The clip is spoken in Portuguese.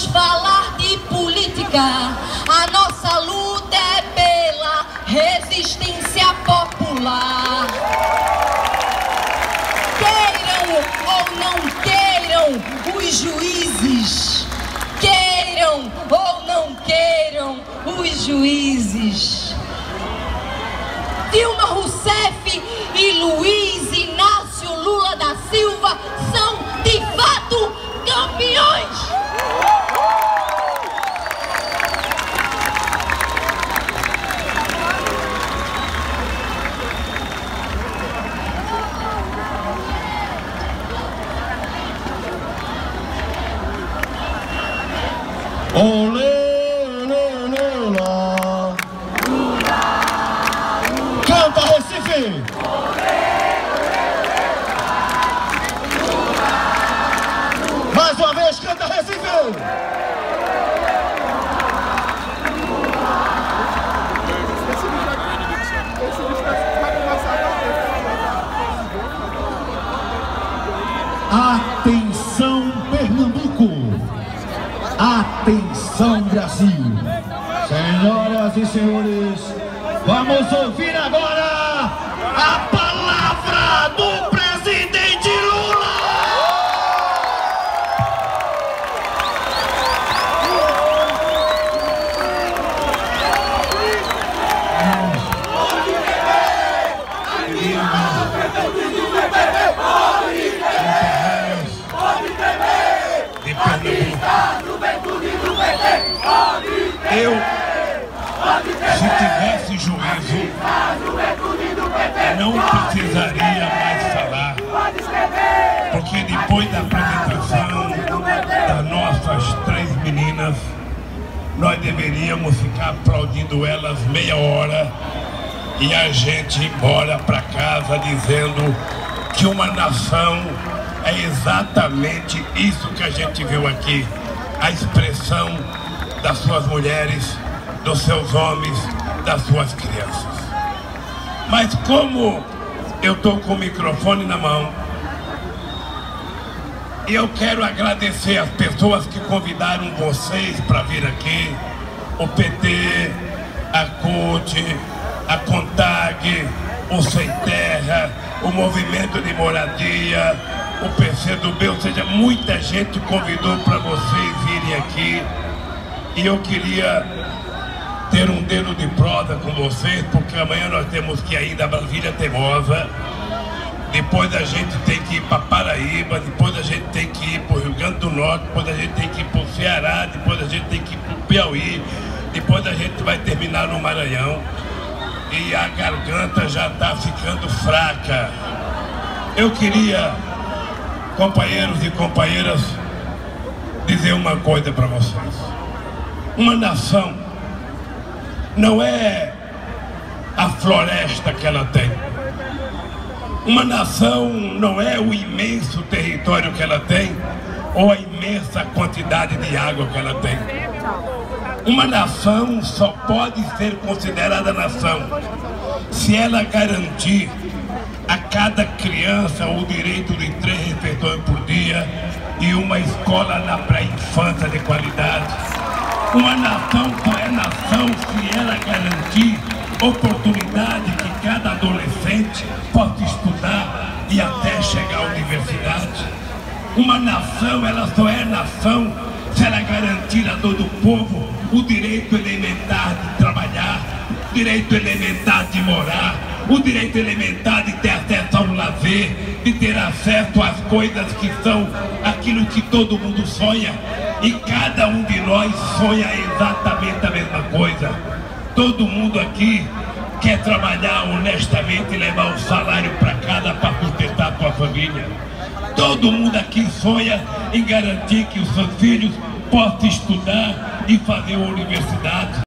vamos falar de política. A nossa luta é pela resistência popular. Queiram ou não queiram os juízes, queiram ou não queiram os juízes. Dilma Rousseff e Luiz Olê, olê, olê, olá. Canta, Recife! Mais uma vez, canta, Recife! Atenção, Atenção, Brasil! Senhoras e senhores, vamos ouvir agora a se tivesse juízo, não precisaria mais falar, porque depois da apresentação das nossas três meninas, nós deveríamos ficar aplaudindo elas meia hora e a gente embora para casa dizendo que uma nação é exatamente isso que a gente viu aqui. A expressão das suas mulheres, dos seus homens, das suas crianças. Mas como eu estou com o microfone na mão, e eu quero agradecer as pessoas que convidaram vocês para vir aqui, o PT, a CUT, a CONTAG, o Sem Terra, o Movimento de Moradia, o PCdoB, ou seja, muita gente convidou para vocês virem aqui. E eu queria ter um dedo de prova com vocês, porque amanhã nós temos que ir ainda a Brasília Teimosa. Depois a gente tem que ir para Paraíba, depois a gente tem que ir para o Rio Grande do Norte, depois a gente tem que ir para o Ceará, depois a gente tem que ir para o Piauí, depois a gente vai terminar no Maranhão. E a garganta já está ficando fraca. Eu queria, companheiros e companheiras, dizer uma coisa para vocês. Uma nação não é a floresta que ela tem. Uma nação não é o imenso território que ela tem ou a imensa quantidade de água que ela tem. Uma nação só pode ser considerada nação se ela garantir a cada criança o direito de três refeições por dia e uma escola na pré-infância de qualidade. Uma nação só é nação se ela garantir oportunidade que cada adolescente possa estudar e até chegar à universidade. Uma nação, ela só é nação se ela garantir a todo o povo o direito elementar de trabalhar, o direito elementar de morar, o direito elementar de ter acesso ao lazer, de ter acesso às coisas que são aquilo que todo mundo sonha. E cada um de nós sonha exatamente a mesma coisa. Todo mundo aqui quer trabalhar honestamente e levar o salário para casa para sustentar a sua família. Todo mundo aqui sonha em garantir que os seus filhos possam estudar e fazer uma universidade.